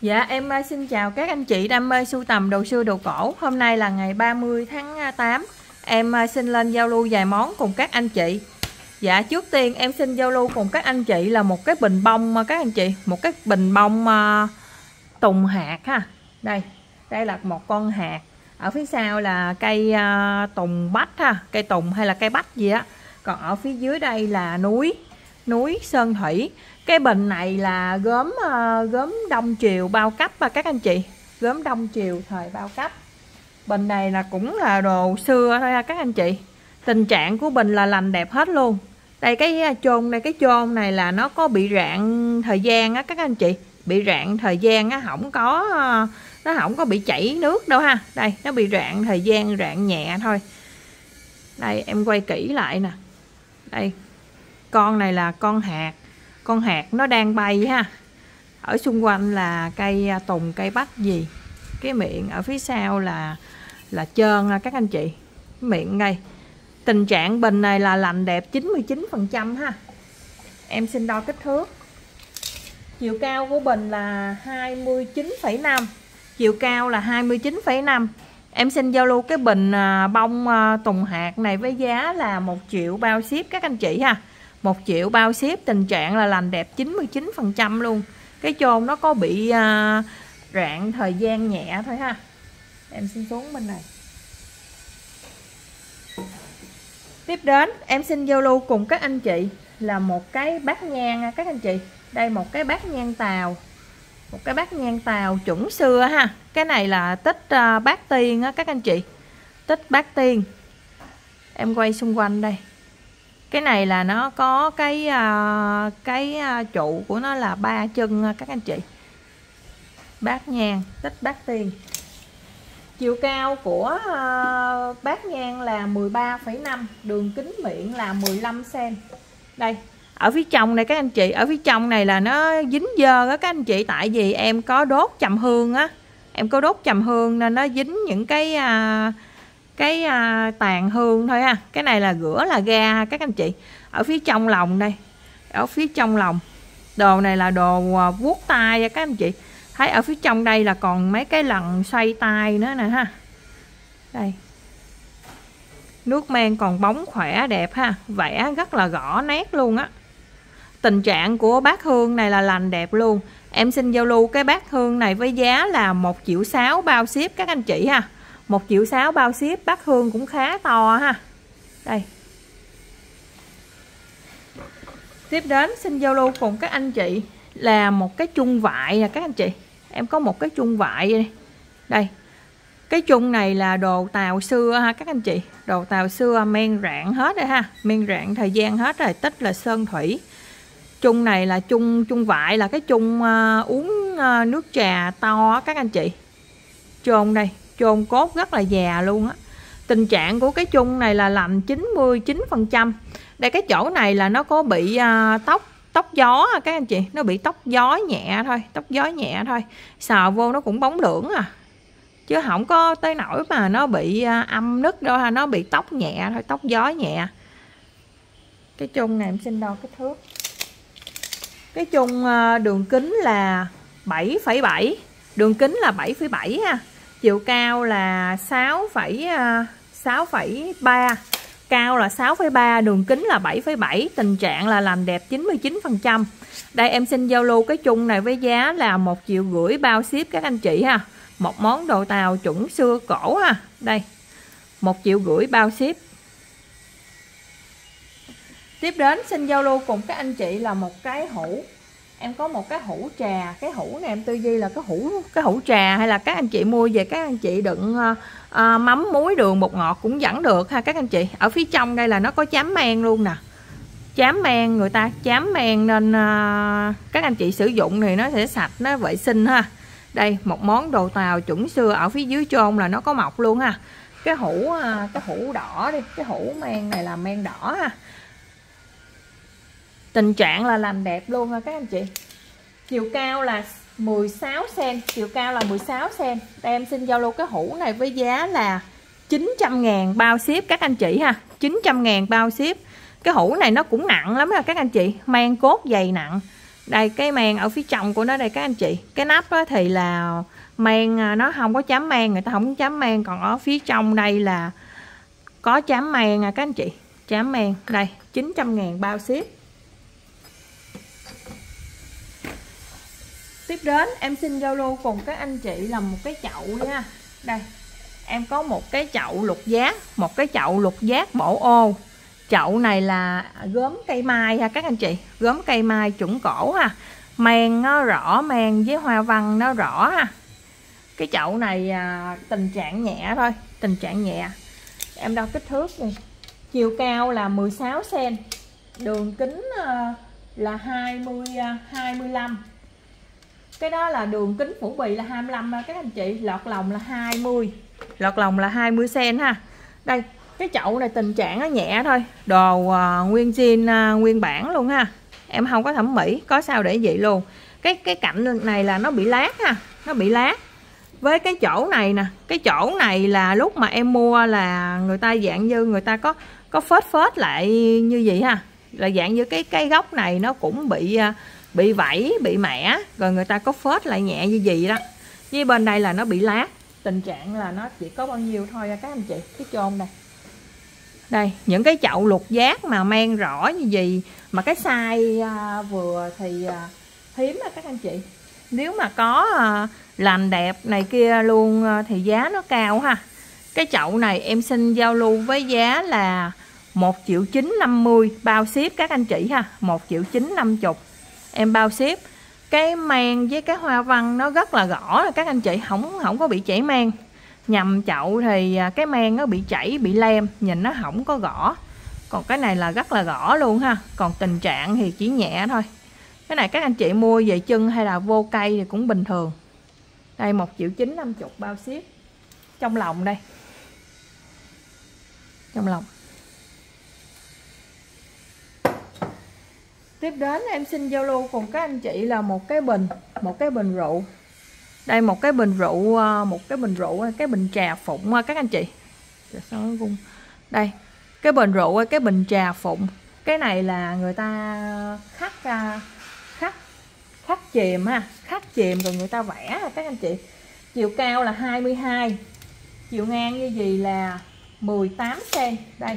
Dạ em ờ, xin chào các anh chị đam mê sưu tầm đồ xưa đồ cổ. Hôm nay là ngày 30 tháng ờ, 8 Em ờ, xin lên giao lưu vài món cùng các anh chị. Dạ trước tiên em xin giao lưu cùng các anh chị là một cái bình bông mà các anh chị. Một cái bình bông uh, tùng hạt ha. Đây, đây là một con hạt. Ở phía sau là cây uh, tùng bách ha. Cây tùng hay là cây bách gì á. Còn ở phía dưới đây là núi. Núi Sơn Thủy. Cái bình này là gốm uh, gốm đông triều bao cấp và các anh chị? Gốm đông triều thời bao cấp. Bình này là cũng là đồ xưa thôi à, các anh chị. Tình trạng của bình là lành đẹp hết luôn. Đây cái à, chôn đây cái chôn này là nó có bị rạn thời gian á các anh chị. Bị rạn thời gian á không có ờ, nó không có bị chảy nước đâu ha. Đây nó bị rạn thời gian rạn nhẹ thôi. Đây em quay kỹ lại nè. Đây con này là con hạt. Con hạt nó đang bay ha. Ở xung quanh là cây à, tùng cây bách gì. Cái miệng ở phía sau là là trơn các anh chị. Miệng đây tình trạng bình này là lành đẹp 99 phần trăm ha. Em xin đo kích thước. Chiều cao của bình là 29,5 chiều cao là 29,5 em xin giao lưu cái bình à, bông à, tùng hạt này với giá là một triệu bao ship các anh chị ha. 1 triệu bao ship tình trạng là lành đẹp 99% luôn. Cái chôn nó có bị à, rạn thời gian nhẹ thôi ha. Em xin xuống bên này. Tiếp đến em xin giao lưu cùng các anh chị. Là một cái bát nhang các anh chị. Đây một cái bát nhang tàu. Một cái bát nhang tàu chuẩn xưa ha. Cái này là tích uh, bát tiên á các anh chị. Tích bát tiên. Em quay xung quanh đây cái này là nó có cái à, cái à, trụ của nó là ba chân à, các anh chị. Bát nhang tích bát tiền. Chiều cao của bát nhang là 13,5 đường kính miệng là 15 cm đây ở phía trong này các anh chị ở phía trong này là nó dính dơ đó các anh chị tại vì em có đốt trầm hương á. Em có đốt trầm hương nên nó dính những cái uh, cái à, tàn hương thôi ha. Cái này là rửa là ga các anh chị. Ở phía trong lòng đây. Ở phía trong lòng. Đồ này là đồ à, vuốt tay các anh chị. Thấy ở phía trong đây là còn mấy cái lần xoay tay nữa nè ha. Đây. Nước men còn bóng khỏe đẹp ha. Vẽ rất là gõ nét luôn á. Tình trạng của bát hương này là lành đẹp luôn. Em xin giao lưu cái bát hương này với giá là một triệu sáu bao ship các anh chị ha một triệu sáu bao ship bát hương cũng khá to ha. Đây. Tiếp đến xin giao lưu cùng các anh chị. Là một cái chung vại nè các anh chị. Em có một cái chung vại đây đây. Cái chung này là đồ tàu xưa ha các anh chị. Đồ tàu xưa men rạn hết rồi ha. Men rạn thời gian hết rồi tích là sơn thủy. Chung này là chung chung vại là cái chung uh, ờ, uống uh, nước trà to các anh chị. Chôn đây chôn cốt rất là già luôn á. Tình trạng của cái chung này là lành 99 phần trăm. Đây cái chỗ này là nó có bị uh, tóc tóc gió các anh chị. Nó bị tóc gió nhẹ thôi tóc gió nhẹ thôi. Sờ vô nó cũng bóng lưỡng à. Chứ không có tới nổi mà nó bị uh, âm nứt đâu ha nó bị tóc nhẹ thôi tóc gió nhẹ. Cái chung này em xin đo cái thước. Cái chung uh, à, đường kính là 7,7 đường kính là 7,7 ha chiều cao là 6, 6,3 ờ, cao là 6,3 đường kính là 7,7 tình trạng là làm đẹp 99% đây em xin giao lưu cái chung này với giá là một triệu rưỡi bao ship các anh chị ha. Một món đồ tàu chuẩn xưa cổ ha. Đây một triệu rưỡi bao ship. Tiếp đến xin giao lưu cùng các anh chị là một cái hũ em có một cái hũ trà cái hũ này em tư duy là cái hũ cái hũ trà hay là các anh chị mua về các anh chị đựng uh, uh, mắm muối đường bột ngọt cũng vẫn được ha các anh chị. Ở phía trong đây là nó có chám men luôn nè. Chám men người ta chám men nên uh, các anh chị sử dụng thì nó sẽ sạch nó vệ sinh ha. Đây một món đồ tàu chuẩn xưa ở phía dưới chôn là nó có mọc luôn ha. Cái hũ cái hũ đỏ đi cái hũ men này là men đỏ ha tình trạng là làm đẹp luôn ha các anh chị. Chiều cao là 16 cm chiều cao là 16 cm em xin giao lưu cái hũ này với giá là 900 ngàn bao ship các anh chị ha. 900 ngàn bao ship. Cái hũ này nó cũng nặng lắm ha các anh chị. Mang cốt dày nặng. Đây, cái màng ở phía trong của nó đây các anh chị. Cái nắp đó thì là mang à, nó không có chấm mang, người ta không chấm mang. Còn ở phía trong đây là có chấm mang à các anh chị. Chấm mang. Đây 900 ngàn bao ship. Tiếp đến em xin giao lưu cùng các anh chị là một cái chậu nha. Đây em có một cái chậu lục giác một cái chậu lục giác bổ ô. Chậu này là gốm cây mai ha các anh chị gốm cây mai chuẩn cổ ha. Men nó rõ men với hoa văn nó rõ ha. Cái chậu này à, tình trạng nhẹ thôi tình trạng nhẹ. Em đo kích thước đi. Chiều cao là 16 cm đường kính à, là 20 à, 25 cái đó là đường kính phủ bì là 25 các anh chị lọt lòng là 20 lọt lòng là 20 cm ha. Đây cái chậu này tình trạng nó nhẹ thôi. Đồ uh, nguyên zin uh, nguyên bản luôn ha. Em không có thẩm mỹ có sao để vậy luôn. Cái cái cạnh này là nó bị lát ha nó bị lát. Với cái chỗ này nè cái chỗ này là lúc mà em mua là người ta dạng như người ta có có phết phết lại như vậy ha. Là dạng như cái cây gốc này nó cũng bị uh, bị vảy bị mẻ rồi người ta có phết lại nhẹ như vậy đó. Với bên đây là nó bị lát tình trạng là nó chỉ có bao nhiêu thôi các anh chị cái chôn này đây những cái chậu lục giác mà men rõ như gì mà cái size à, vừa thì à, hiếm á các anh chị. Nếu mà có à, làm đẹp này kia luôn à, thì giá nó cao ha. Cái chậu này em xin giao lưu với giá là một triệu 950 bao ship các anh chị ha một triệu 950 em bao ship cái men với cái hoa văn nó rất là gõ, các anh chị không không có bị chảy mang. Nhầm chậu thì à, cái mang nó bị chảy, bị lem, nhìn nó không có gõ. Còn cái này là rất là gõ luôn ha. Còn tình trạng thì chỉ nhẹ thôi. Cái này các anh chị mua về chân hay là vô cây thì cũng bình thường. Đây, một triệu chín năm chục bao ship trong lòng đây. Trong lòng. Tiếp đến em xin giao lưu cùng các anh chị là một cái bình, một cái bình rượu. Đây, một cái bình rượu à, một cái bình rượu à, cái bình trà phụng à, các anh chị. Đây, cái bình rượu cái bình trà phụng. Cái này là người ta khắc khắc khắc chìm ha, khắc chìm rồi người ta vẽ các anh chị. Chiều cao là 22 chiều ngang như gì là 18 cm đây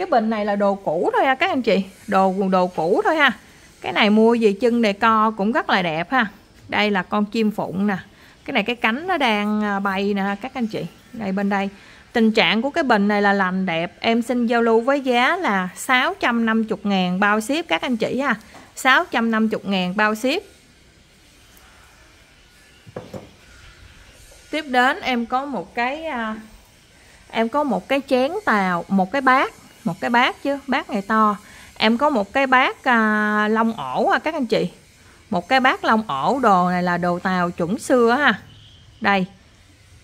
cái bình này là đồ cũ thôi ha, các anh chị. Đồ đồ cũ thôi ha. Cái này mua về chân đề co cũng rất là đẹp ha. Đây là con chim phụng nè. Cái này cái cánh nó đang à, bay nè các anh chị. Đây, bên đây. Tình trạng của cái bình này là lành đẹp. Em xin giao lưu với giá là 650 ngàn bao ship, các anh chị ha. 650 ngàn bao ship. Tiếp đến em có một cái à, em có một cái chén tàu, một cái bát một cái bát chứ bát này to. Em có một cái bát à, lông ổ à các anh chị. Một cái bát lông ổ đồ này là đồ tàu chuẩn xưa ha. Đây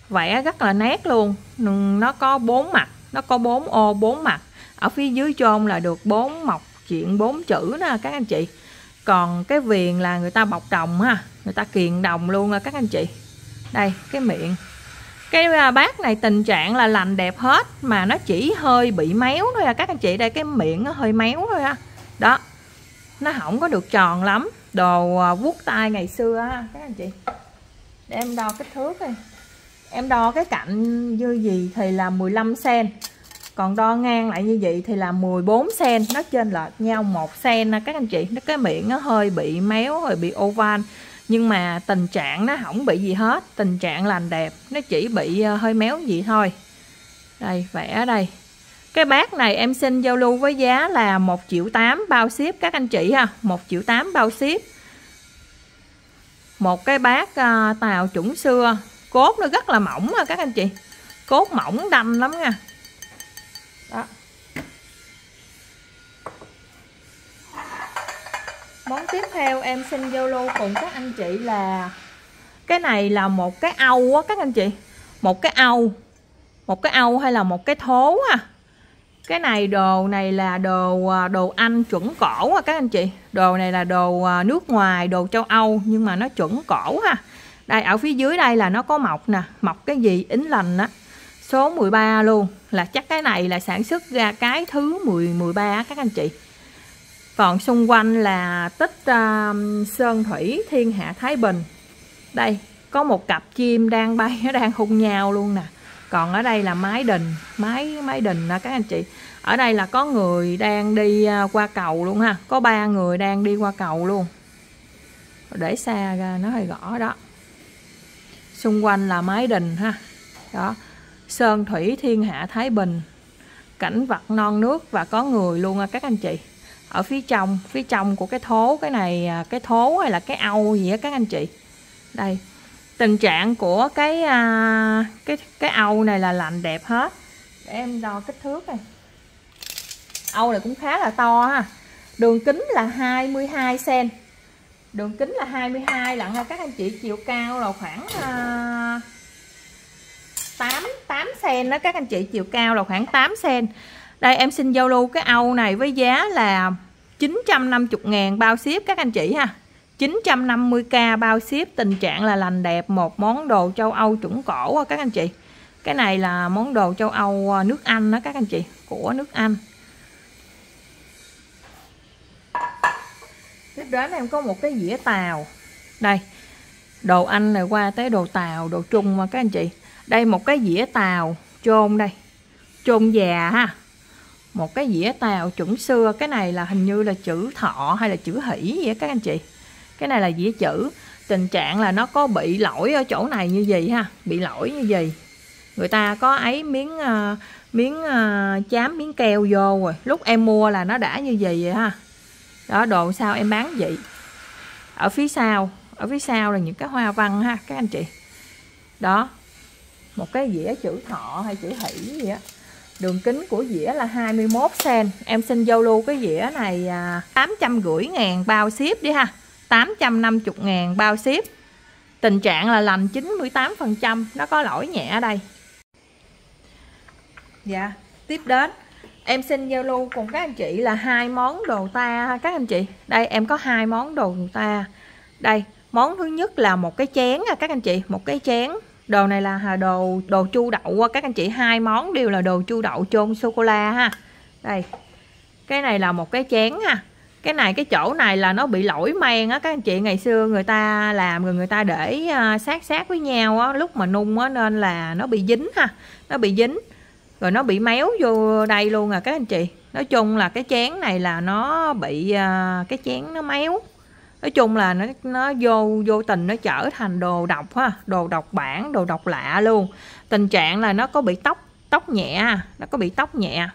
vẽ rất là nét luôn. Nó có bốn mặt nó có bốn ô bốn mặt. Ở phía dưới chôn là được bốn mọc chuyện bốn chữ nè các anh chị. Còn cái viền là người ta bọc đồng ha người ta kiền đồng luôn là các anh chị. Đây cái miệng cái à, bát này tình trạng là lành đẹp hết mà nó chỉ hơi bị méo thôi à. Các anh chị đây, cái miệng nó hơi méo thôi á đó, nó không có được tròn lắm. Đồ à, vuốt tay ngày xưa á, các anh chị. Để em đo kích thước đi. Em đo cái cạnh như gì thì là 15 cm còn đo ngang lại như vậy thì là 14 cm nó trên lệch nhau 1 cm các anh chị. Nó cái miệng nó hơi bị méo, hơi bị oval nhưng mà tình trạng nó không bị gì hết tình trạng lành đẹp nó chỉ bị ờ, hơi méo gì thôi. Đây vẽ ở đây. Cái bát này em xin giao lưu với giá là 1 triệu 8 bao ship các anh chị ha 1 triệu 8 bao ship. Một cái bát uh, tàu chuẩn xưa cốt nó rất là mỏng ha các anh chị. Cốt mỏng đâm lắm nha. Đó. Món tiếp theo em xin giao lưu cùng các anh chị là cái này là một cái âu á, các anh chị. Một cái âu. Một cái âu hay là một cái thố à? Cái này đồ này là đồ à, đồ Anh chuẩn cổ à các anh chị. Đồ này là đồ à, nước ngoài, đồ châu Âu, nhưng mà nó chuẩn cổ ha đây, ở phía dưới đây là nó có mọc nè. Mọc cái gì? Ính lành á. Số 13 luôn. Là chắc cái này là sản xuất ra cái thứ 10 13 các anh chị còn xung quanh là tích uh, sơn thủy thiên hạ thái bình. Đây có một cặp chim đang bay nó đang hung nhau luôn nè. Còn ở đây là mái đình mái mái đình nè các anh chị. Ở đây là có người đang đi à, qua cầu luôn ha. Có ba người đang đi qua cầu luôn. Để xa ra nó hơi gõ đó. Xung quanh là mái đình ha. Đó. Sơn thủy thiên hạ thái bình. Cảnh vật non nước và có người luôn à các anh chị ở phía trong phía trong của cái thố cái này à, cái thố hay là cái âu gì á các anh chị? Đây tình trạng của cái à, cái cái âu này là lạnh đẹp hết. Để em đo kích thước này. Âu này cũng khá là to ha. Đường kính là 22 cm đường kính là 22 lận ha các anh chị chiều cao là khoảng uh, 8 8 cm đó các anh chị. Chiều cao là khoảng 8 cm đây, em xin giao lưu cái âu này với giá là 950 ngàn bao ship, các anh chị ha. 950k bao ship, tình trạng là lành đẹp, một món đồ châu Âu chuẩn cổ các anh chị. Cái này là món đồ châu Âu ờ, nước Anh đó các anh chị, của nước Anh. Tiếp đến em có một cái dĩa tàu. Đây, đồ Anh này qua tới đồ tàu, đồ Trung mà, các anh chị. Đây, một cái dĩa tàu chôn đây, chôn già ha một cái dĩa tàu chuẩn xưa cái này là hình như là chữ thọ hay là chữ hỷ vậy các anh chị. Cái này là dĩa chữ. Tình trạng là nó có bị lỗi ở chỗ này như gì ha? Bị lỗi như gì? Người ta có ấy miếng uh, miếng uh, chám miếng keo vô rồi lúc em mua là nó đã như gì vậy ha? Đó đồ sao em bán vậy? Ở phía sau ở phía sau là những cái hoa văn ha các anh chị. Đó một cái dĩa chữ thọ hay chữ hỷ gì á đường kính của dĩa là 21 cm em xin giao lưu cái dĩa này à, 850 ngàn bao ship đi ha. 850 ngàn bao ship. Tình trạng là lành 98% nó có lỗi nhẹ ở đây. Dạ tiếp đến. Em xin giao lưu cùng các anh chị là hai món đồ ta các anh chị, đây, em có hai món đồ ta. Đây, món thứ nhất là một cái chén à các anh chị, một cái chén đồ này là đồ đồ chu đậu các anh chị hai món đều là đồ chu đậu chôn sô cô la ha. Đây, cái này là một cái chén ha. Cái này, cái chỗ này là nó bị lỗi men á. Các anh chị, ngày xưa người ta làm rồi người ta để à, sát sát với nhau á. Lúc mà nung á nên là nó bị dính ha. Nó bị dính, rồi nó bị méo vô đây luôn à các anh chị. Nói chung là cái chén này là nó bị à, cái chén nó méo nói chung là nó nó vô vô tình nó trở thành đồ độc ha đồ độc bản đồ độc lạ luôn. Tình trạng là nó có bị tóc tóc nhẹ nó có bị tóc nhẹ.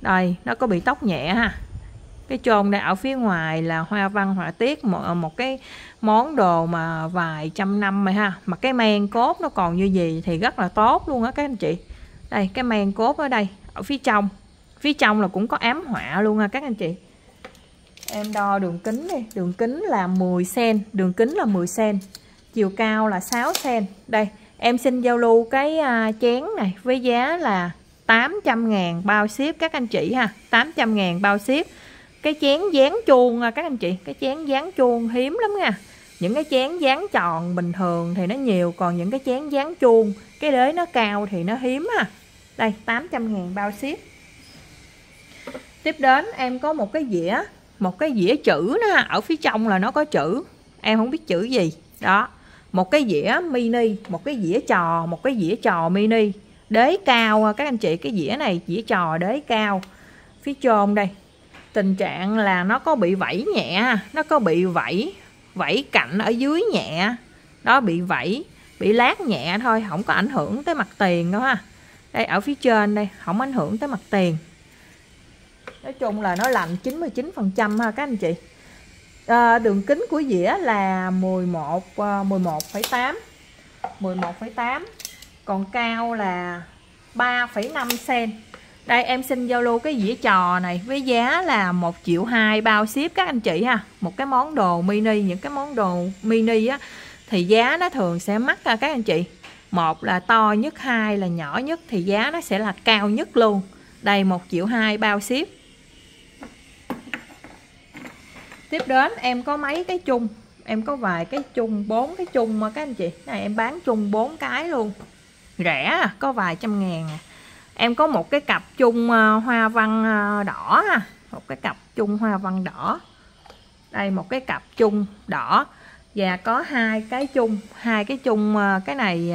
Đây nó có bị tóc nhẹ ha. Cái chôn đây ở phía ngoài là hoa văn họa tiết một, một cái món đồ mà vài trăm năm rồi ha. Mà cái men cốt nó còn như gì thì rất là tốt luôn á các anh chị. Đây cái men cốt ở đây ở phía trong. Phía trong là cũng có ám họa luôn ha các anh chị em đo đường kính đi. Đường kính là 10 cm đường kính là 10 cm chiều cao là 6 cm đây, em xin giao lưu cái à, chén này với giá là 800 ngàn bao ship các anh chị ha. 800 ngàn bao ship. Cái chén dán chuông à, các anh chị, cái chén dán chuông hiếm lắm nha. Những cái chén dán tròn bình thường thì nó nhiều, còn những cái chén dán chuông, cái đế nó cao thì nó hiếm ha. Đây 800 ngàn bao ship. Tiếp đến, em có một cái dĩa một cái dĩa chữ nó ở phía trong là nó có chữ. Em không biết chữ gì. Đó. Một cái dĩa mini, một cái dĩa trò, một cái dĩa trò mini. Đế cao, các anh chị, cái dĩa này, dĩa trò đế cao. Phía trên đây. Tình trạng là nó có bị vẫy nhẹ, nó có bị vẫy vẫy cạnh ở dưới nhẹ. Đó, bị vẫy, bị lát nhẹ thôi, không có ảnh hưởng tới mặt tiền đâu ha. Đây, ở phía trên đây, không ảnh hưởng tới mặt tiền nói chung là nó lành 99% ha các anh chị. À, đường kính của dĩa là 11 11,8 11,8 còn cao là 3,5 cm đây em xin giao lưu cái dĩa trò này với giá là 1 triệu 2 bao ship các anh chị ha. Một cái món đồ mini những cái món đồ mini á thì giá nó thường sẽ mắc ha các anh chị. Một là to nhất hai là nhỏ nhất thì giá nó sẽ là cao nhất luôn. Đây 1 triệu 2 bao ship tiếp đến em có mấy cái chung? Em có vài cái chung bốn cái chung mà các anh chị. Này em bán chung bốn cái luôn. Rẻ có vài trăm ngàn à. em có một cái cặp chung ờ, hoa văn ờ, đỏ ha. Một cái cặp chung hoa văn đỏ. Đây một cái cặp chung đỏ. Và có hai cái chung hai cái chung ờ, cái này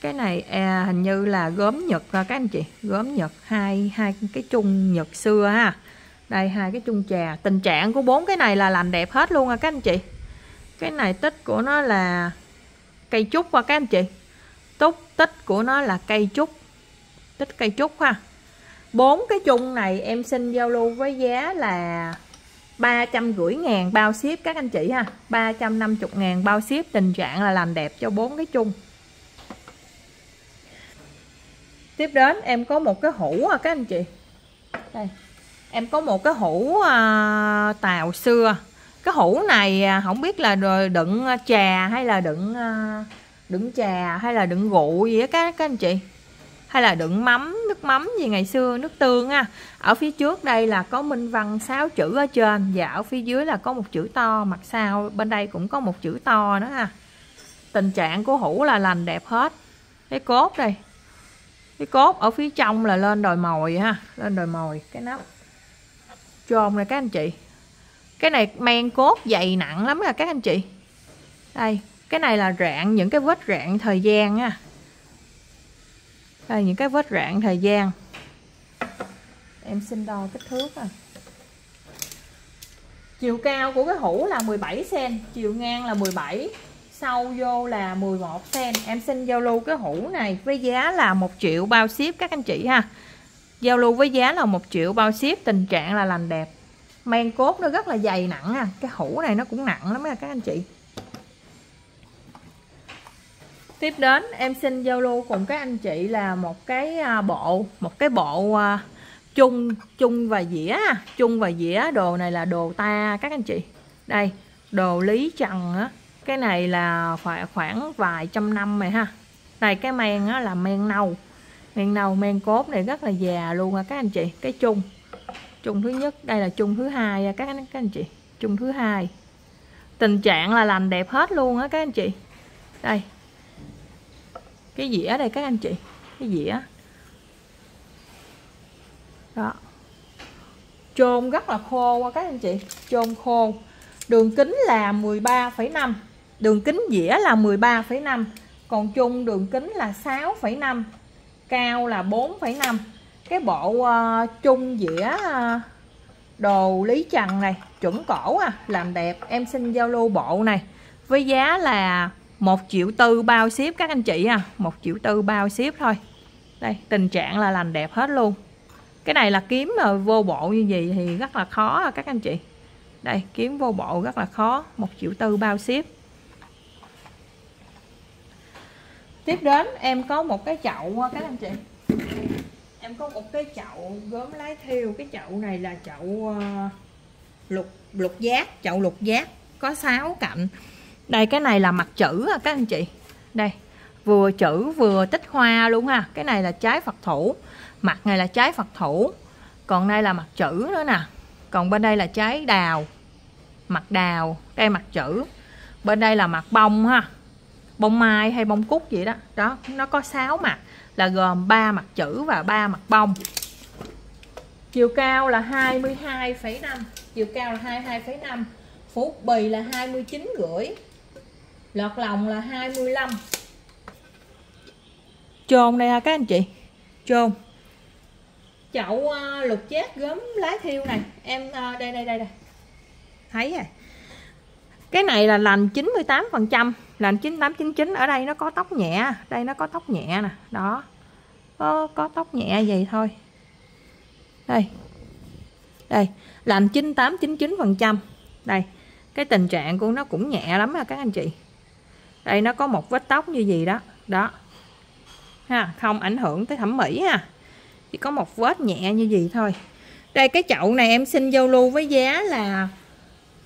cái này à, hình như là gốm nhật à, các anh chị. Gốm nhật hai hai cái chung nhật xưa ha đây, hai cái chung trà. Tình trạng của bốn cái này là làm đẹp hết luôn à các anh chị. Cái này tích của nó là cây trúc qua các anh chị. Túc, tích của nó là cây trúc. Tích cây trúc ha. Bốn cái chung này em xin giao lưu với giá là ba trăm rưỡi ngàn bao ship các anh chị ha. 350 ngàn bao ship, tình trạng là làm đẹp cho bốn cái chung. Tiếp đến em có một cái hũ à các anh chị. Đây em có một cái hũ à, tàu xưa. Cái hũ này à, không biết là đựng trà hay là đựng à, đựng trà hay là đựng rượu gì á các, các anh chị? Hay là đựng mắm nước mắm gì ngày xưa nước tương á. Ở phía trước đây là có minh văn sáu chữ ở trên và ở phía dưới là có một chữ to mặt sau bên đây cũng có một chữ to nữa ha. Tình trạng của hũ là lành đẹp hết. Cái cốt đây. Cái cốt ở phía trong là lên đồi mồi ha lên đồi mồi cái nắp tròn nè các anh chị. Cái này men cốt dày nặng lắm nè các anh chị. Đây, cái này là rạn, những cái vết rạn thời gian nha đây, những cái vết rạn thời gian. Em xin đo kích thước à. chiều cao của cái hũ là 17 cm chiều ngang là 17 sâu vô là 11 cm em xin giao lưu cái hũ này với giá là 1 triệu bao ship các anh chị ha giao lưu với giá là một triệu, bao ship, tình trạng là lành đẹp. Men cốt nó rất là dày nặng à cái hũ này nó cũng nặng lắm nha các anh chị. Tiếp đến, em xin giao lưu cùng các anh chị là một cái à, bộ, một cái bộ à, chung chung và dĩa à. chung và dĩa, đồ này là đồ ta, các anh chị. Đây, đồ lý trần á. Cái này là phải khoảng vài trăm năm rồi ha. Này, cái men á là men nâu men nâu men cốt này rất là già luôn á các anh chị. Cái chung. Chung thứ nhất đây là chung thứ hai à, các anh các anh chị. Chung thứ hai. Tình trạng là lành đẹp hết luôn á các anh chị. Đây. Cái dĩa đây các anh chị. Cái dĩa. Đó. Chôn rất là khô qua các anh chị. Chôn khô. Đường kính là 13,5 đường kính dĩa là 13,5 còn chung đường kính là 6,5 cao là 4,5 cái bộ uh, chung dĩa uh, đồ lý trần này chuẩn cổ à làm đẹp. Em xin giao lưu bộ này. Với giá là một triệu tư bao ship các anh chị à một triệu tư bao ship thôi. Đây tình trạng là làm đẹp hết luôn. Cái này là kiếm mà vô bộ như vậy thì rất là khó à các anh chị. Đây kiếm vô bộ rất là khó một triệu tư bao ship. Tiếp đến em có một cái chậu à, các anh chị. Em có một cái chậu gốm lái thiêu. Cái chậu này là chậu uh, lục lục giác chậu lục giác có 6 cạnh. Đây cái này là mặt chữ à, các anh chị. Đây vừa chữ vừa tích hoa luôn ha. Cái này là trái phật thủ. Mặt này là trái phật thủ. Còn đây là mặt chữ nữa nè. Còn bên đây là trái đào. Mặt đào đây mặt chữ. Bên đây là mặt bông ha bông mai hay bông cúc vậy đó. Đó nó có 6 mặt là gồm 3 mặt chữ và 3 mặt bông. Chiều cao là 22,5 chiều cao là 22,5 phút bì là 29 rưỡi lọt lòng là 25 chôn đây ha các anh chị chôn. Chậu uh, lục chét gốm lá thiêu này em uh, đây đây đây đây. Thấy rồi cái này là lành 98 phần trăm lành 9899 ở đây nó có tóc nhẹ đây nó có tóc nhẹ nè đó. Có, có tóc nhẹ vậy thôi. Đây. Đây làm 9899 phần trăm. Đây cái tình trạng của nó cũng nhẹ lắm à các anh chị. Đây nó có một vết tóc như gì đó đó. Ha không ảnh hưởng tới thẩm mỹ ha. Chỉ có một vết nhẹ như gì thôi. Đây cái chậu này em xin giao lưu với giá là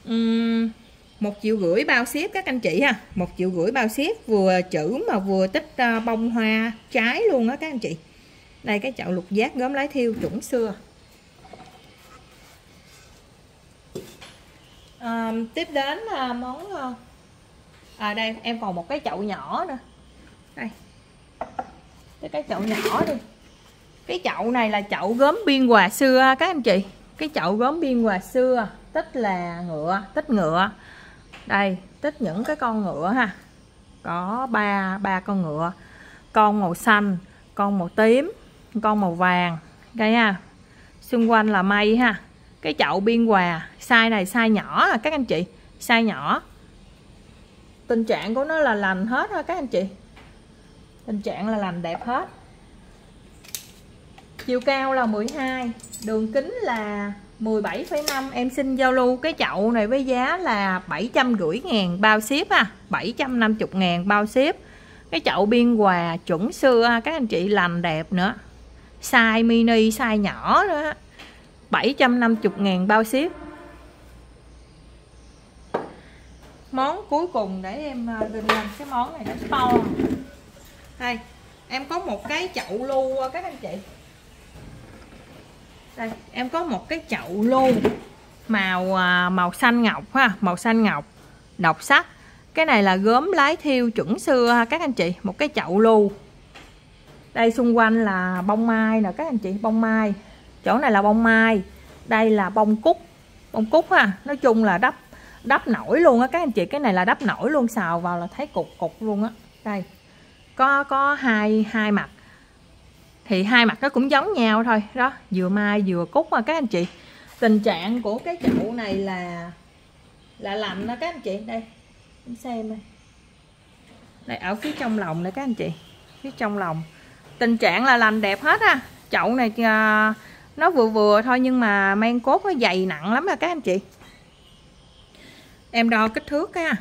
um, một triệu rưỡi bao ship các anh chị ha. Một triệu rưỡi bao ship vừa chữ mà vừa tích ờ, bông hoa trái luôn á các anh chị. Đây cái chậu lục giác gốm lái thiêu chuẩn xưa. À, tiếp đến là món ờ, à đây em còn một cái chậu nhỏ nữa. Đây. Cái cái chậu nhỏ đi. Cái chậu này là chậu gốm biên hòa xưa các anh chị. Cái chậu gốm biên hòa xưa tích là ngựa tích ngựa đây, tích những cái con ngựa ha. Có ba ba con ngựa. Con màu xanh, con màu tím, con màu vàng. Đây ha. Xung quanh là mây ha. Cái chậu biên hòa, size này size nhỏ à các anh chị. Size nhỏ. Tình trạng của nó là lành hết thôi các anh chị? Tình trạng là lành đẹp hết. Chiều cao là 12 đường kính là 17,5 em xin giao lưu cái chậu này với giá là 750 ngàn bao ship à 750 ngàn bao ship cái chậu biên hòa chuẩn xưa các anh chị lành đẹp nữa. Size mini size nhỏ nữa. 750 ngàn bao ship món cuối cùng để em à, định làm cái món này nó to. Đây em có một cái chậu lưu à, các anh chị đây, em có một cái chậu lu màu à, màu xanh ngọc ha, màu xanh ngọc, độc sắc. Cái này là gốm lái thiêu chuẩn xưa ha, các anh chị, một cái chậu lù đây xung quanh là bông mai nè, các anh chị, bông mai. Chỗ này là bông mai, đây là bông cúc bông cúc ha. Nói chung là đắp đắp nổi luôn á, các anh chị, cái này là đắp nổi luôn, xào vào là thấy cục cục luôn á. Đây, có có hai hai mặt thì hai mặt nó cũng giống nhau thôi. Đó vừa mai vừa cúc mà các anh chị. Tình trạng của cái chậu này là là lạnh đó các anh chị. Đây em xem đây. Đây ở phía trong lòng này các anh chị. Phía trong lòng. Tình trạng là lành đẹp hết á chậu này à, nó vừa vừa thôi nhưng mà men cốt nó dày nặng lắm rồi các anh chị. Em đo kích thước ha.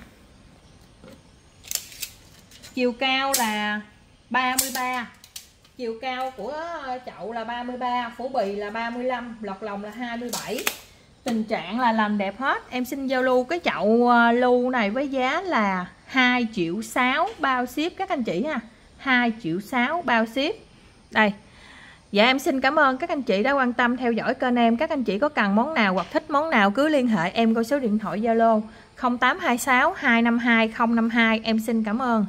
Chiều cao là 33 chiều cao của ờ, chậu là 33 phủ bì là 35 lọt lòng là 27 tình trạng là làm đẹp hết. Em xin giao lưu cái chậu ờ, lưu này với giá là 2 triệu 6 bao ship các anh chị ha. 2 triệu 6 bao ship. Đây. Dạ em xin cảm ơn các anh chị đã quan tâm theo dõi kênh em. Các anh chị có cần món nào hoặc thích món nào cứ liên hệ em qua số điện thoại Zalo 0826 252 052 Em xin cảm ơn.